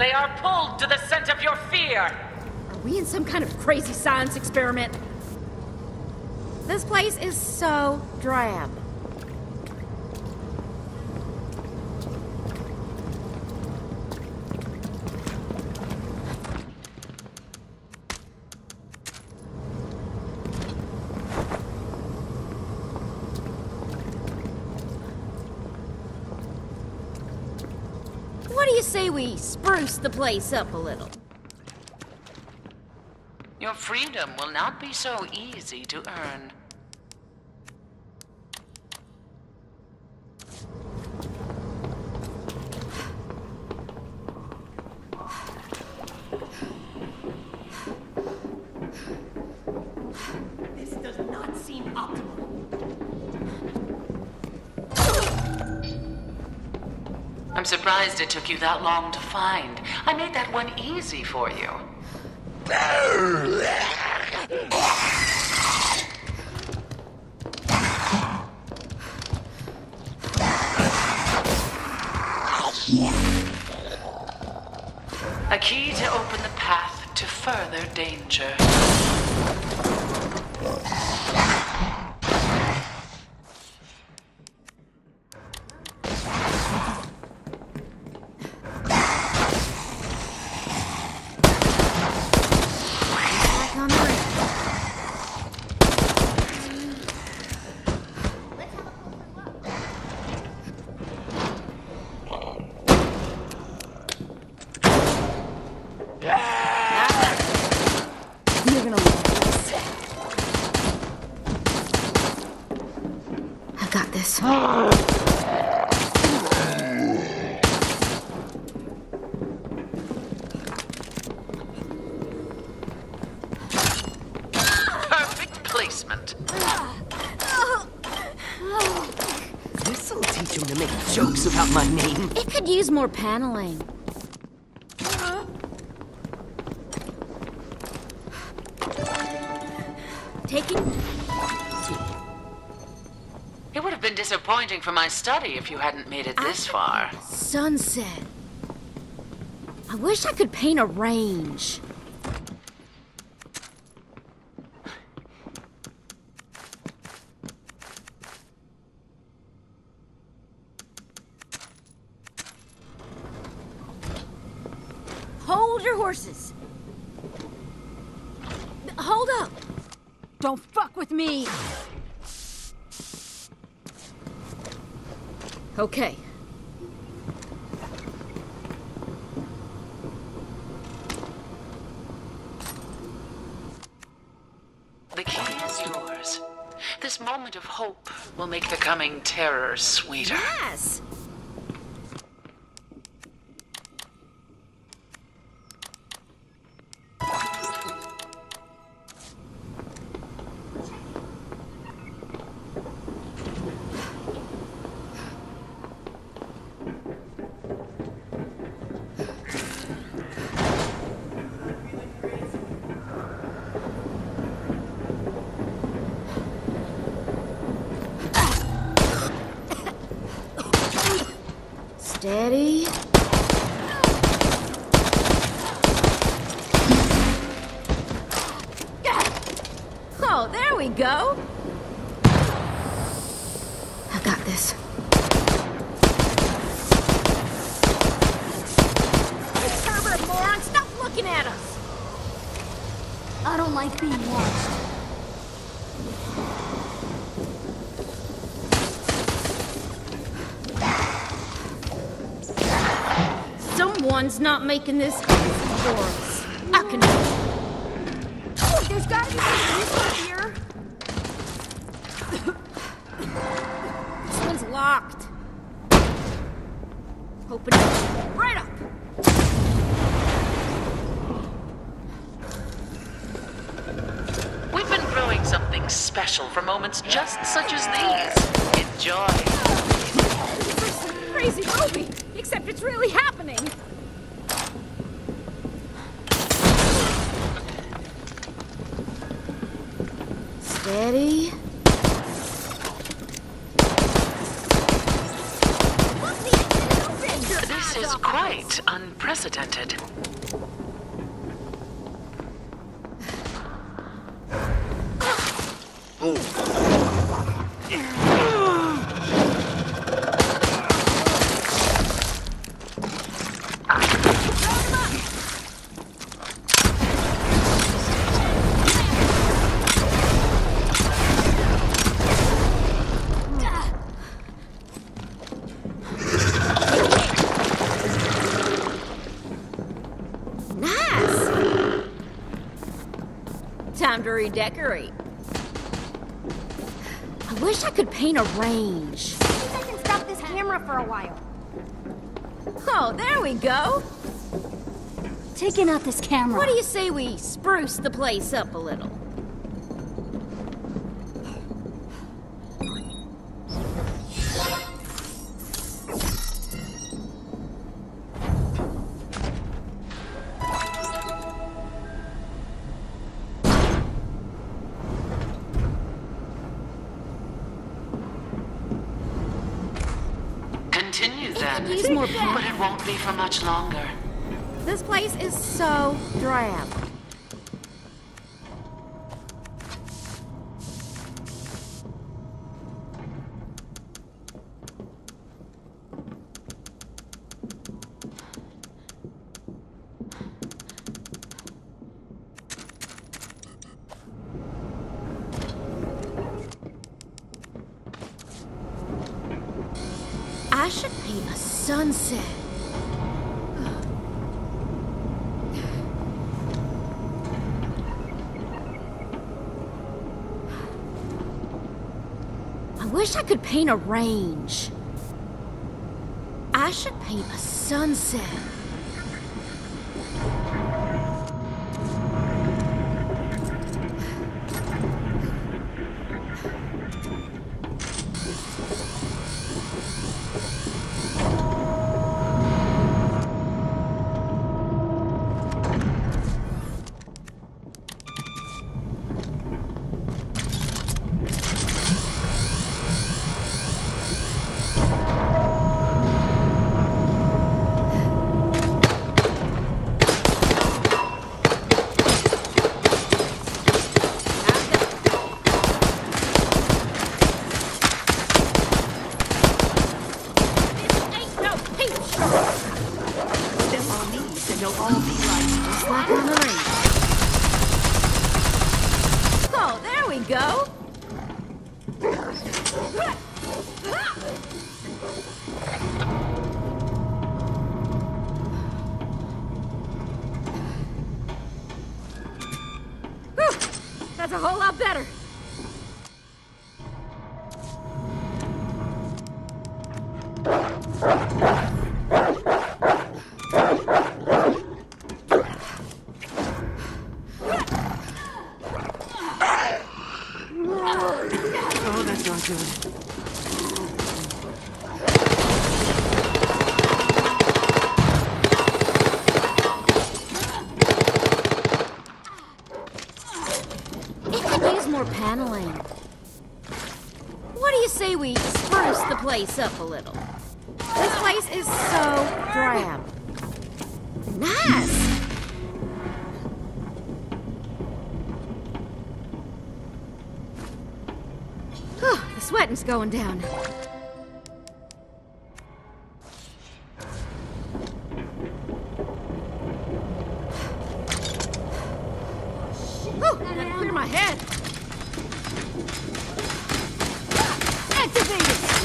They are pulled to the scent of your fear! Are we in some kind of crazy science experiment? This place is so drab. Say we spruce the place up a little? Your freedom will not be so easy to earn. Surprised it took you that long to find. I made that one easy for you. A key to open the path to further danger. I got this. Perfect placement. This'll teach him to make jokes about my name. It could use more paneling. Taking disappointing for my study if you hadn't made it this far. sunset. I wish I could paint a range. Hold your horses. Hold up. Don't fuck with me. Okay. The key is yours. This moment of hope will make the coming terror sweeter. Yes. We go. I got this. You Herbert moron, stop looking at us. I don't like being watched. Someone's not making this easy for us. I can. Oh, there's gotta be Open it right up. We've been growing something special for moments just such as these. Enjoy. It's like crazy movie, except it's really happening. Steady. Look, the exit is open. This is quite unprecedented. Nice! Time to redecorate. I wish I could paint a range. think I can stop this camera for a while. Oh, there we go. Taking out this camera. What do you say we spruce the place up a little? Use more But it won't be for much longer. This place is so drab. I should paint a sunset. I wish I could paint a range. I should paint a sunset. That's a whole lot better. Oh, that's not good. Place up a little? This place is so drab. Nice! The sweating's going down.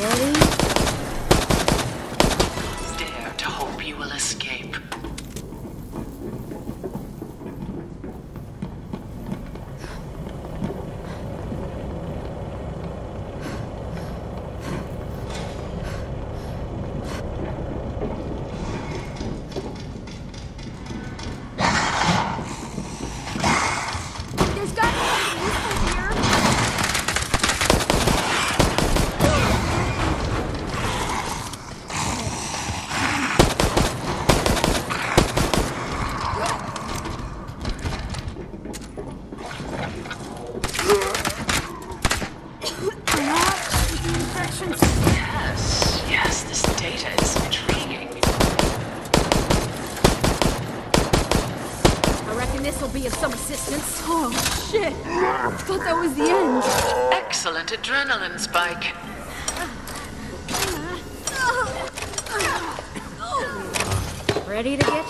Whew, thought that was the end. Excellent adrenaline spike. Ready to get?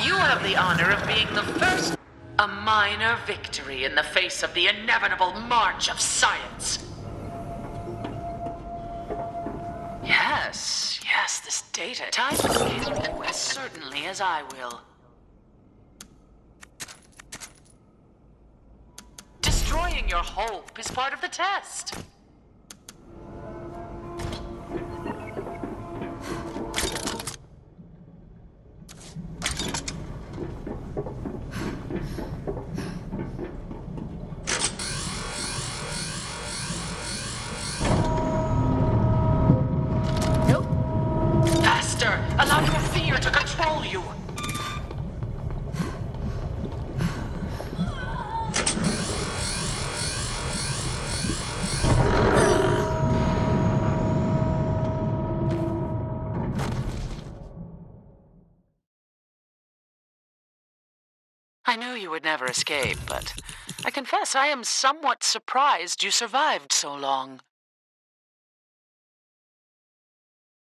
You have the honor of being the first. A minor victory in the face of the inevitable march of science. Yes, yes, this data. Time will kill as certainly as I will. Destroying your hope is part of the test. Knew you would never escape, but I confess I am somewhat surprised you survived so long.